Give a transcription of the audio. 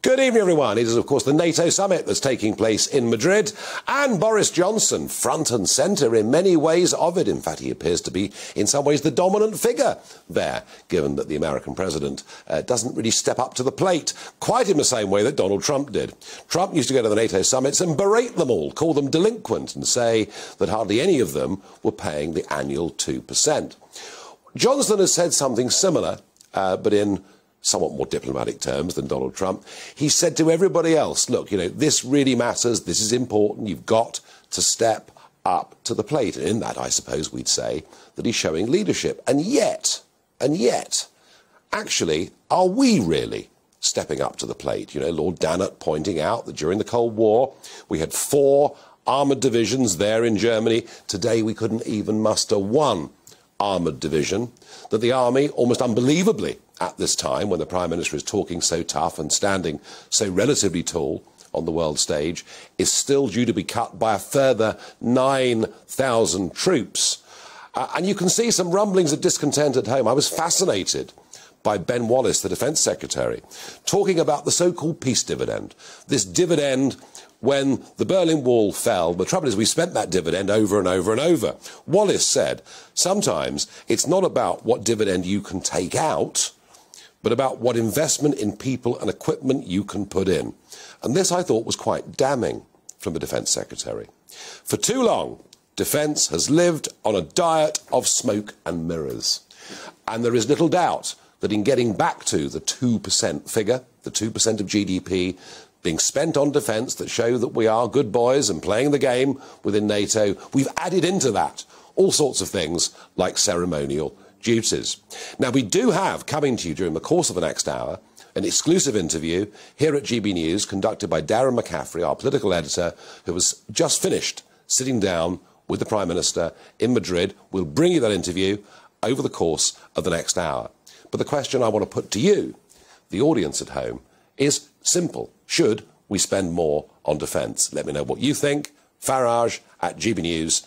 Good evening, everyone. It is, of course, the NATO summit that's taking place in Madrid, and Boris Johnson, front and centre in many ways of it. In fact, he appears to be, in some ways, the dominant figure there, given that the American president uh, doesn't really step up to the plate quite in the same way that Donald Trump did. Trump used to go to the NATO summits and berate them all, call them delinquent, and say that hardly any of them were paying the annual 2%. Johnson has said something similar, uh, but in somewhat more diplomatic terms than Donald Trump, he said to everybody else, look, you know, this really matters, this is important, you've got to step up to the plate. And in that, I suppose we'd say that he's showing leadership. And yet, and yet, actually, are we really stepping up to the plate? You know, Lord Dannatt pointing out that during the Cold War, we had four armoured divisions there in Germany. Today, we couldn't even muster one armoured division, that the army, almost unbelievably at this time, when the Prime Minister is talking so tough and standing so relatively tall on the world stage, is still due to be cut by a further 9,000 troops. Uh, and you can see some rumblings of discontent at home. I was fascinated by Ben Wallace, the Defence Secretary, talking about the so called peace dividend. This dividend when the Berlin Wall fell, the trouble is we spent that dividend over and over and over. Wallace said, sometimes it's not about what dividend you can take out, but about what investment in people and equipment you can put in. And this I thought was quite damning from the Defence Secretary. For too long, Defence has lived on a diet of smoke and mirrors. And there is little doubt that in getting back to the 2% figure, the 2% of GDP being spent on defence that show that we are good boys and playing the game within NATO, we've added into that all sorts of things like ceremonial duties. Now, we do have coming to you during the course of the next hour an exclusive interview here at GB News conducted by Darren McCaffrey, our political editor, who has just finished sitting down with the Prime Minister in Madrid. We'll bring you that interview over the course of the next hour. But the question I want to put to you, the audience at home, is simple. Should we spend more on defence? Let me know what you think. Farage at gbnews.uk.